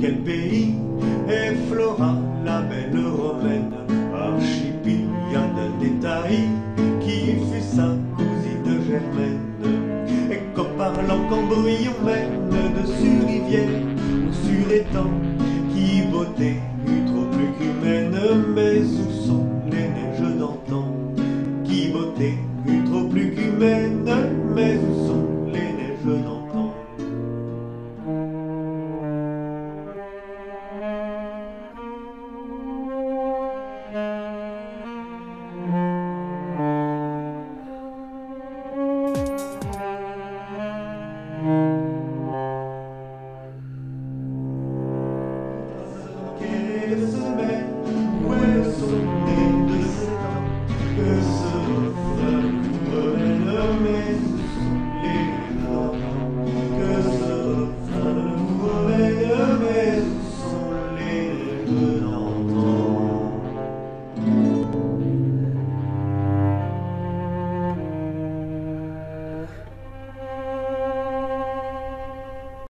quel pays est Flora, la belle romaine, archipiliade Tahis, qui fut sa cousine germaine, et qu'en parlant Cambrouille mène dessus rivière ou sur étang, qui beauté eut trop plus qu'humaine, mais où sont les neiges d'antan, qui beauté eut this isn't